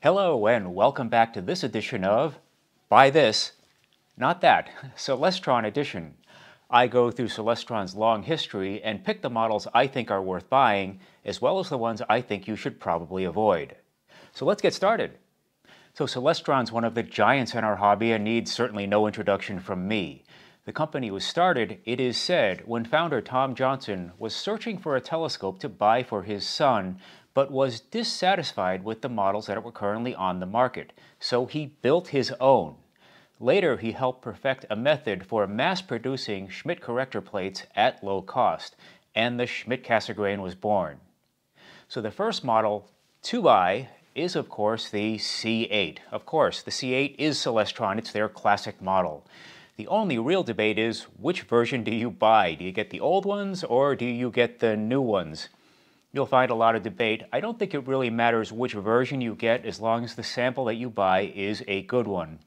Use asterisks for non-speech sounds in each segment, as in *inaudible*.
Hello and welcome back to this edition of Buy This, Not That, *laughs* Celestron Edition. I go through Celestron's long history and pick the models I think are worth buying, as well as the ones I think you should probably avoid. So let's get started. So Celestron's one of the giants in our hobby and needs certainly no introduction from me. The company was started, it is said, when founder Tom Johnson was searching for a telescope to buy for his son but was dissatisfied with the models that were currently on the market, so he built his own. Later, he helped perfect a method for mass producing Schmidt corrector plates at low cost, and the Schmidt Cassegrain was born. So the first model to buy is, of course, the C8. Of course, the C8 is Celestron, it's their classic model. The only real debate is which version do you buy? Do you get the old ones or do you get the new ones? You'll find a lot of debate. I don't think it really matters which version you get as long as the sample that you buy is a good one.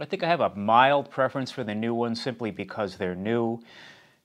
I think I have a mild preference for the new ones simply because they're new.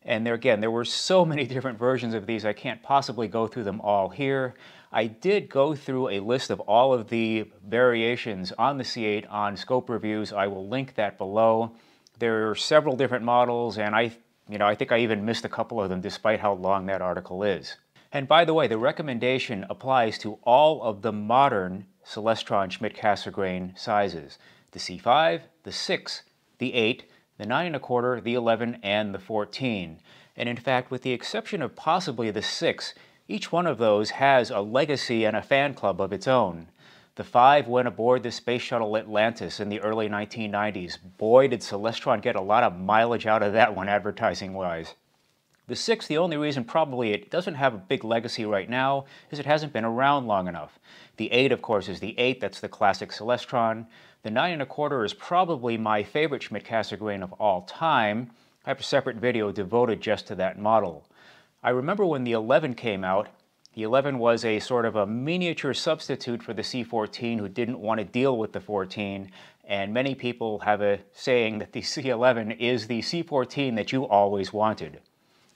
And there again, there were so *laughs* many different versions of these, I can't possibly go through them all here. I did go through a list of all of the variations on the C8 on Scope Reviews. I will link that below. There are several different models, and I, you know, I think I even missed a couple of them despite how long that article is. And by the way, the recommendation applies to all of the modern Celestron Schmidt Cassegrain sizes. The C5, the 6, the 8, the 9 and a quarter, the 11, and the 14. And in fact, with the exception of possibly the 6, each one of those has a legacy and a fan club of its own. The five went aboard the space shuttle Atlantis in the early 1990s. Boy, did Celestron get a lot of mileage out of that one advertising-wise. The six, the only reason probably it doesn't have a big legacy right now is it hasn't been around long enough. The eight, of course, is the eight. That's the classic Celestron. The nine and a quarter is probably my favorite Schmidt Cassegrain of all time. I have a separate video devoted just to that model. I remember when the 11 came out, the 11 was a sort of a miniature substitute for the C14 who didn't want to deal with the 14, and many people have a saying that the C11 is the C14 that you always wanted.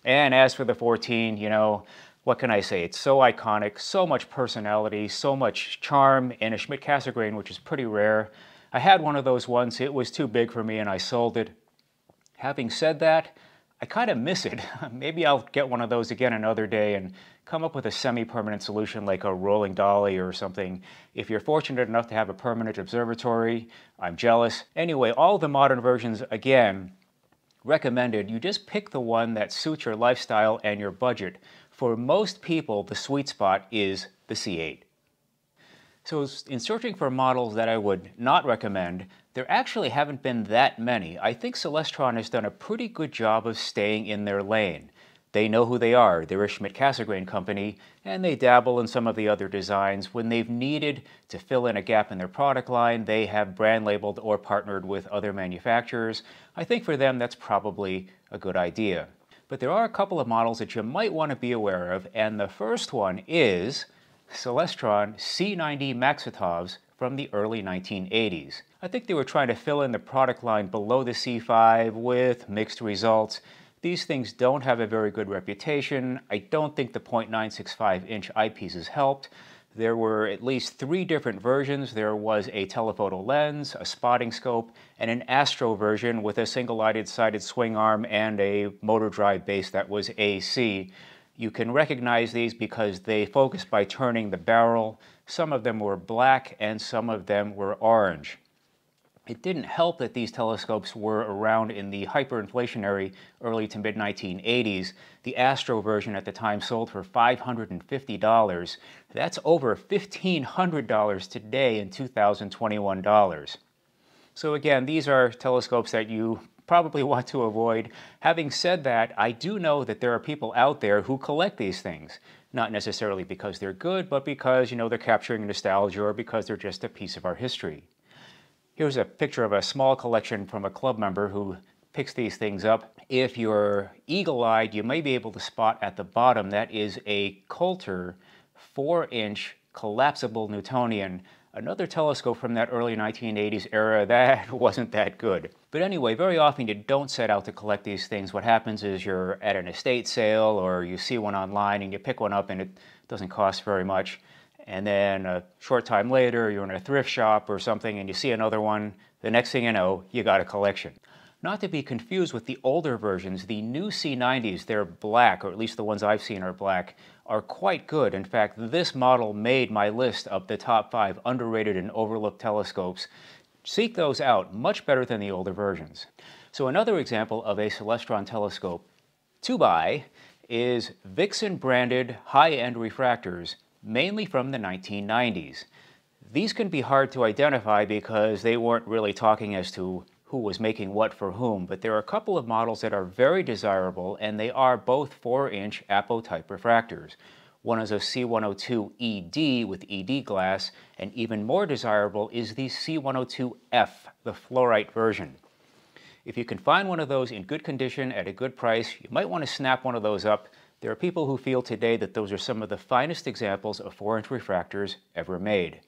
And as for the 14, you know, what can I say? It's so iconic, so much personality, so much charm in a Schmidt Cassegrain, which is pretty rare. I had one of those once. It was too big for me and I sold it. Having said that, I kind of miss it. *laughs* Maybe I'll get one of those again another day and come up with a semi-permanent solution like a rolling dolly or something. If you're fortunate enough to have a permanent observatory, I'm jealous. Anyway, all the modern versions, again, recommended you just pick the one that suits your lifestyle and your budget. For most people, the sweet spot is the C8. So in searching for models that I would not recommend, there actually haven't been that many. I think Celestron has done a pretty good job of staying in their lane. They know who they are. They're a Schmidt-Cassegrain company, and they dabble in some of the other designs. When they've needed to fill in a gap in their product line, they have brand labeled or partnered with other manufacturers. I think for them that's probably a good idea. But there are a couple of models that you might want to be aware of, and the first one is Celestron C90 Maksutovs from the early 1980s. I think they were trying to fill in the product line below the C5 with mixed results. These things don't have a very good reputation. I don't think the 0.965 inch eyepieces helped. There were at least three different versions. There was a telephoto lens, a spotting scope, and an Astro version with a single-eyed sided swing arm and a motor drive base that was AC. You can recognize these because they focus by turning the barrel. Some of them were black and some of them were orange. It didn't help that these telescopes were around in the hyperinflationary early to mid 1980s. The Astro version at the time sold for $550. That's over $1,500 today in 2021 dollars. So again, these are telescopes that you probably *laughs* want to avoid. Having said that, I do know that there are people out there who collect these things. Not necessarily because they're good, but because, you know, they're capturing nostalgia or because they're just a piece of our history. Here's a picture of a small collection from a club member who picks these things up. If you're eagle-eyed, you may be able to spot at the bottom that is a Coulter 4-inch collapsible Newtonian, another telescope from that early 1980s era that *laughs* wasn't that good. But anyway, very often you don't set out to collect these things. What happens is you're at an estate sale or you see one online and you pick one up and it doesn't cost very much and then a short time later you're in a thrift shop or something and you see another one, the next thing you know, you got a collection. Not to be confused with the older versions, the new C90s, they're black, or at least the ones I've seen are black, are quite good. In fact, this model made my list of the top five underrated and overlooked telescopes. Seek those out, much better than the older versions. So another example of a Celestron telescope to buy is Vixen branded high-end refractors, mainly from the 1990s. These can be hard to identify because they weren't really talking as to who was making what for whom, but there are a couple of models that are very desirable, and they are both 4-inch apo-type refractors. One is a C102ED with ED glass, and even more desirable is the C102F, the fluorite version. If you can find one of those in good condition at a good price, you might want to snap one of those up. There are people who feel today that those are some of the finest examples of 4-inch refractors ever made.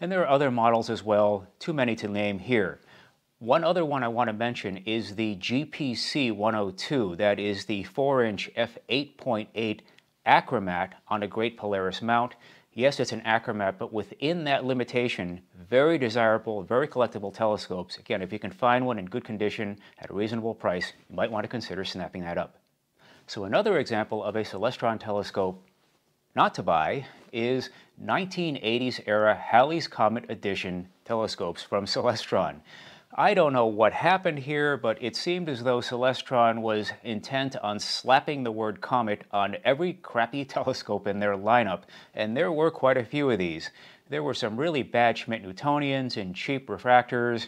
And there are other models as well, too many to name here. One other one I want to mention is the GPC 102. That is the 4-inch f8.8 Achromat on a Great Polaris mount. Yes, it's an Achromat, but within that limitation, very desirable, very collectible telescopes. Again, if you can find one in good condition at a reasonable price, you might want to consider snapping that up. So another example of a Celestron telescope not to buy is 1980s era Halley's Comet Edition telescopes from *laughs* Celestron. I don't know what happened here, but it seemed as though Celestron was intent on slapping the word comet on every crappy *laughs* telescope in their lineup, and there were quite a few of these. There were some really bad Schmidt-Newtonians and cheap refractors.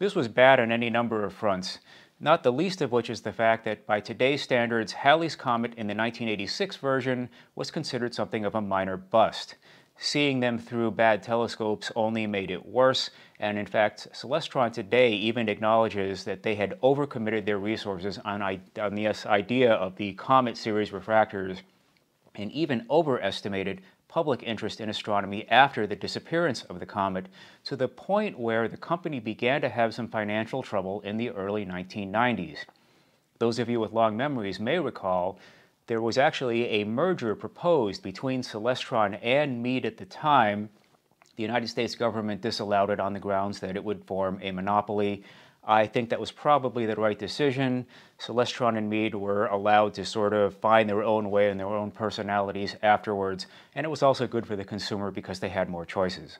This was bad on any number of fronts, not the least of which is the fact that by today's standards, Halley's Comet in the 1986 version was considered something of a minor bust. Seeing them through bad telescopes only made it worse, and in fact, Celestron today even acknowledges that they had overcommitted their resources on, on this idea of the Comet series refractors and even overestimated public interest in astronomy after the disappearance of the comet to the point where the company began to have some financial trouble in the early 1990s. Those of you with long memories may recall there was actually a merger proposed between Celestron and Meade at the time. The United States government disallowed it on the grounds that it would form a monopoly. I think that was probably the right decision. Celestron and Meade were allowed to sort of find their own way and their own personalities afterwards, and it was also good for the consumer because they had more choices.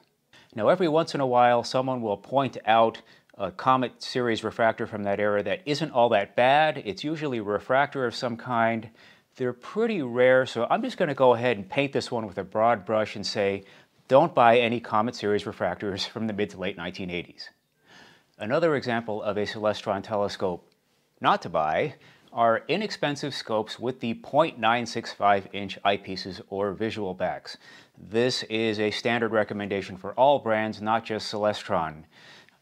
Now, every once in a while, someone will point out a Comet series refractor from that era that isn't all that bad. It's usually a refractor of some kind. They're pretty rare, so I'm just going to go ahead and paint this one with a broad brush and say, don't buy any Comet series refractors *laughs* from the mid to late 1980s. Another example of a Celestron telescope not to buy are inexpensive scopes with the 0.965 inch eyepieces or visual backs. This is a standard recommendation for all brands, not just Celestron.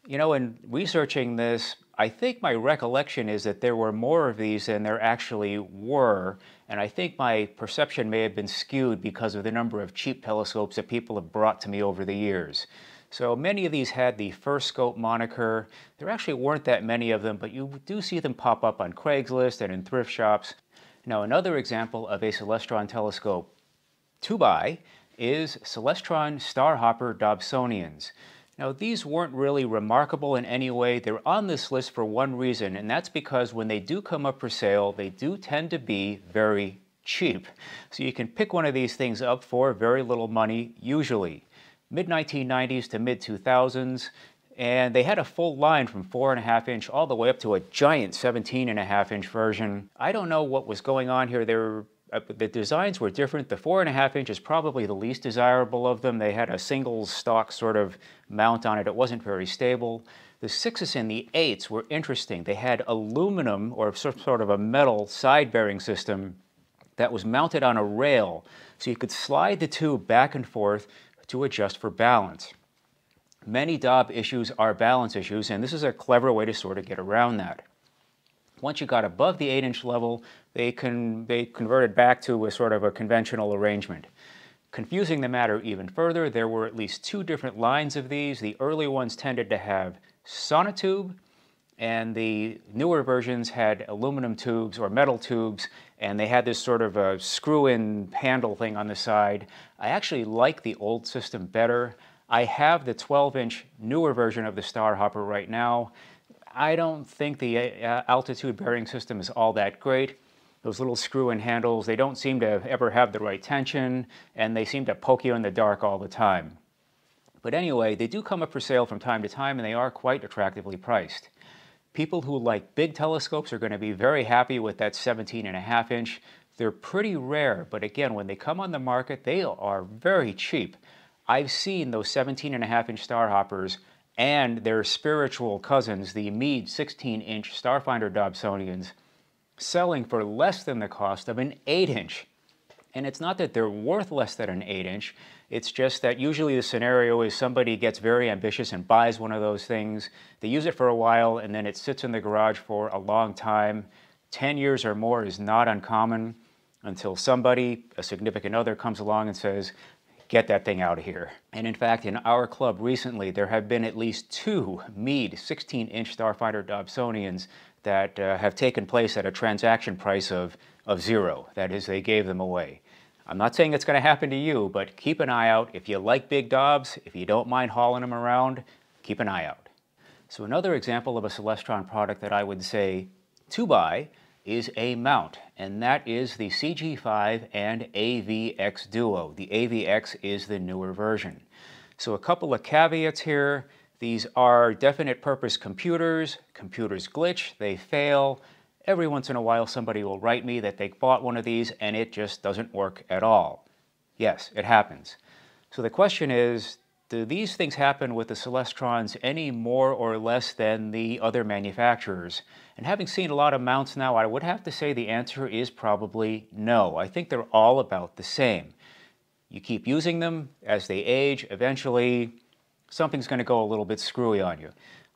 You know, in researching this, I think my recollection is that there were more of these than there actually were, and I think my perception may have been skewed because of the number of cheap telescopes that people have brought to me over the years. So many of these had the first scope moniker. There actually weren't that many of them, but you do see them pop up on Craigslist and in thrift shops. Now another example of a Celestron telescope to buy is Celestron Starhopper Dobsonians. Now, these weren't really remarkable in any way. They're on this list for one reason, and that's because when they do come up for sale, they do tend to be very cheap. So you can pick one of these things up for very little money, usually. Mid-1990s to mid-2000s, and they had a full line from 4.5 inch all the way up to a giant 17 and a half inch version. I don't know what was going on here. They were uh, the designs were different. The four and a half inch is probably the least desirable of them. They had a single stock sort of mount on it. It wasn't very stable. The sixes and the eights were interesting. They had aluminum or sort of a metal side bearing system that was mounted on a rail. So you could slide the tube back and forth to adjust for balance. Many Dob issues are balance issues, and this is a clever way to sort of get around that. Once you got above the 8-inch level, they, can, they converted back to a sort of a conventional arrangement. Confusing the matter even further, there were at least two different lines of these. The early ones tended to have sonotube, and the newer versions had aluminum tubes or metal tubes, and they had this sort of a screw-in handle thing on the side. I actually like the old system better. I have the 12-inch newer version of the Starhopper right now. I don't think the uh, altitude bearing system is all that great. Those little screw-in handles, they don't seem to ever have the right tension, and they seem to poke you in the dark all the time. But anyway, they do come up for sale from time to time, and they are quite attractively priced. People who like big telescopes are going to be very happy with that 17 and a half inch. They're pretty rare, but again, when they come on the market, they are very cheap. I've seen those 17 and a half inch Starhoppers and their spiritual cousins, the Meade 16 inch Starfinder Dobsonians, selling for less than the cost of an 8 inch. And it's not that they're worth less than an 8 inch, it's just that usually the scenario is somebody gets very ambitious and buys one of those things. They use it for a while and then it sits in the garage for a long time. 10 years or more is not uncommon until somebody, a significant other, comes along and says, get that thing out of here. And in fact, in our club recently, there have been at least two Meade 16-inch Starfighter Dobsonians that uh, have taken place at a transaction price of, of zero. That is, they gave them away. I'm not saying it's going to happen to you, but keep an eye out. If you like big Dobs, if you don't mind hauling them around, keep an eye out. So another example of a Celestron product that I would say to buy is a mount, and that is the CG5 and AVX Duo. The AVX is the newer version. So a couple of caveats here. These are definite purpose computers. Computers glitch, they fail, Every once in a while somebody will write me that they bought one of these and it just doesn't work at all. Yes, it happens. So the question is, do these things happen with the Celestrons any more or less than the other manufacturers? And having seen a lot of mounts now, I would have to say the answer is probably no. I think they're all about the same. You keep using them as they age, eventually something's going to go a little bit screwy on you.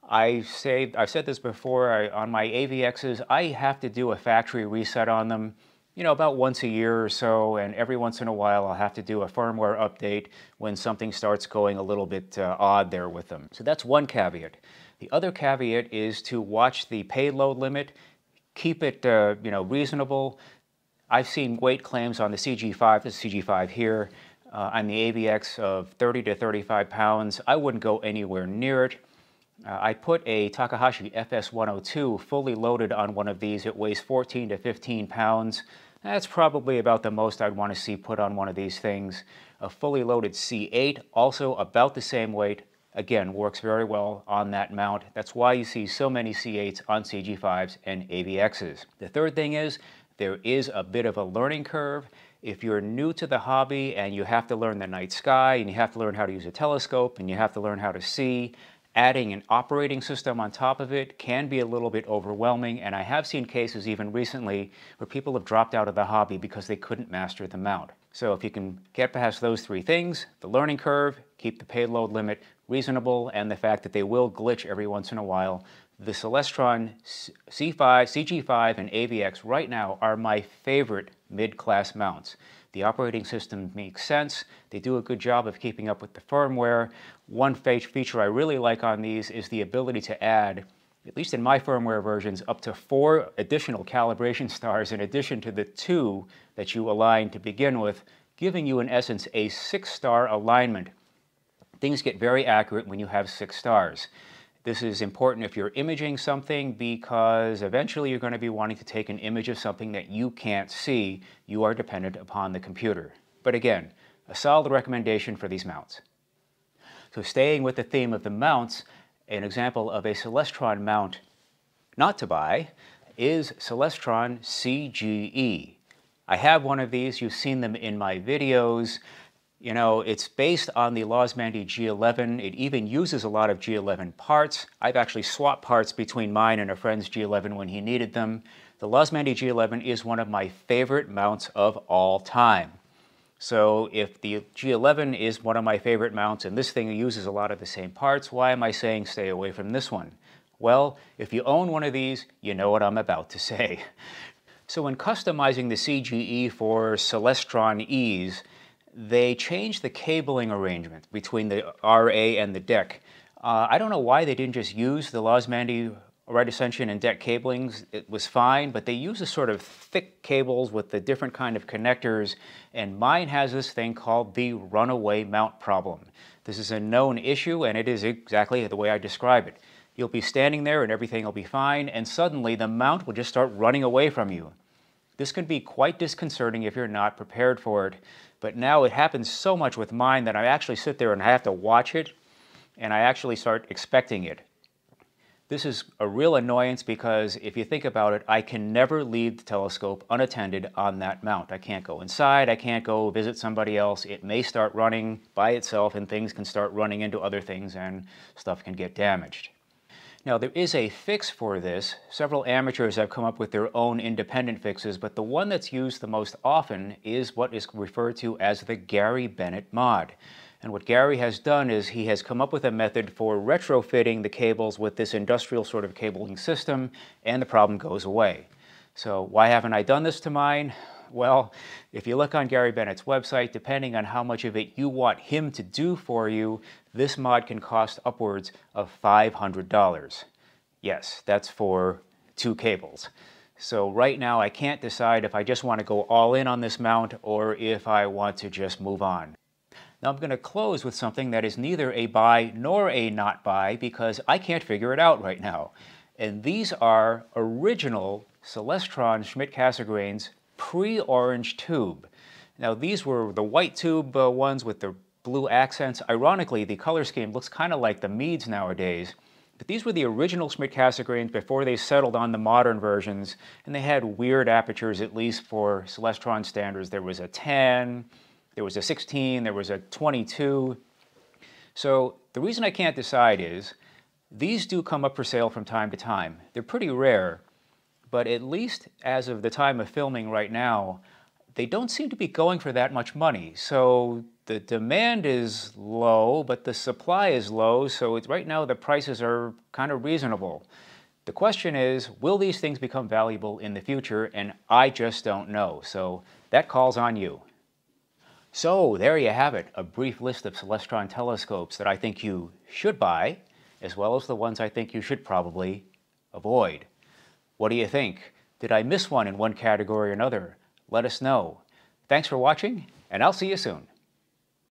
I say, I've said this before, I, on my AVXs, I have to do a factory reset on them, you know, about once a year or so, and every once in a while I'll have to do a firmware update when something starts going a little bit uh, odd there with them. So that's one caveat. The other caveat is to watch the payload limit, keep it, uh, you know, reasonable. I've seen weight claims on the CG5, the CG5 here, uh, on the AVX of 30 to 35 pounds. I wouldn't go anywhere near it. Uh, I put a Takahashi FS102 fully loaded on one of these. It weighs 14 to 15 pounds. That's probably about the most I'd want to see put on one of these things. A fully loaded C8, also about the same weight, again, works very well on that mount. That's why you see so many C8s on CG5s and AVXs. The third thing is, there is a bit of a learning curve. If you're new to the hobby and you have to learn the night sky and you have to learn how to use a telescope and you have to learn how to see, adding an operating system on top of it can be a little bit overwhelming, and I have seen cases even recently where people have dropped out of the hobby because they couldn't master the mount. So if you can get past those three things, the learning curve, keep the payload limit reasonable, and the fact that they will glitch every once in a while, the Celestron C5, CG5, and AVX right now are my favorite mid-class mounts. The operating system makes sense. They do a good job of keeping up with the firmware. One feature I really like on these is the ability to add, at least in my firmware versions, up to four additional calibration *laughs* stars in addition to the two that you align to begin with, giving you in essence a six-star alignment. Things get very accurate when you have six stars. This is important if you're imaging something because eventually you're going to be wanting to take an image of something that you can't see. You are dependent upon the computer. But again, a solid recommendation for these mounts. So staying with the theme of the mounts, an example of a Celestron mount not to buy is Celestron CGE. I have one of these, you've seen them in my videos. You know, it's based on the Losmandy G11. It even uses a lot of G11 parts. I've actually swapped parts between mine and a friend's G11 when he needed them. The Losmandy G11 is one of my favorite mounts of all time. So if the G11 is one of my favorite mounts and this thing uses a lot of the same parts, why am I saying stay away from this one? Well, if you own one of these, you know what I'm about to *laughs* say. So when customizing the CGE for Celestron E's, they changed the cabling arrangement between the RA and the Dec. Uh, I don't know why they didn't just use the Losmandy right ascension and Dec cablings, it was fine, but they use a sort of thick cables with the different kind of connectors, and mine has this thing called the runaway mount problem. This is a known issue, and it is exactly the way I describe it. You'll be standing there and everything will be fine, and suddenly the mount will just start running away from you. This can be quite disconcerting if you're not prepared for it, but now it happens so much with mine that I actually sit there and I have to watch it, and I actually start expecting it. This is a real annoyance because if you think about it, I can never leave the telescope unattended on that mount. I can't go inside, I can't go visit somebody else. It may start running by itself and things can start running into other things and stuff can get damaged. Now there is a fix for this. Several amateurs have come up with their own independent fixes, but the one that's used the most often is what is referred to as the Gary Bennett mod. And what Gary has done is he has come up with a method for retrofitting the cables with this industrial sort of cabling system, and the problem goes away. So why haven't I done this to mine? Well, if you look on Gary Bennett's website, depending on how much of it you want him to do for you, this mod can cost upwards of $500. Yes, that's for two cables. So right now I can't decide if I just want to go all in on this mount or if I want to just move on. Now I'm going to close with something that is neither a buy nor a not buy because I can't figure it out right now. And these are original Celestron Schmidt-Cassegrains pre-orange tube. Now these were the white tube uh, ones with the blue accents. Ironically, the color scheme looks kind of like the Meades nowadays. But these were the original Schmidt-Cassegrains before they settled on the modern versions, and they had weird apertures, at least for Celestron standards. There was a 10, there was a 16, there was a 22. So the reason I can't decide is these do come up for sale from time to time. They're pretty rare, but at least as of the time of filming right now, they don't seem to be going for that much money. So the demand is low, but the supply is low, so right now the prices are kind of reasonable. The question is, will these things become valuable in the future? And I just don't know. So that calls on you. So there you have it, a brief list of Celestron telescopes that I think you should buy, as well as the ones I think you should probably avoid. What do you think? Did I miss one in one category or another? Let us know. Thanks for watching, and I'll see you soon.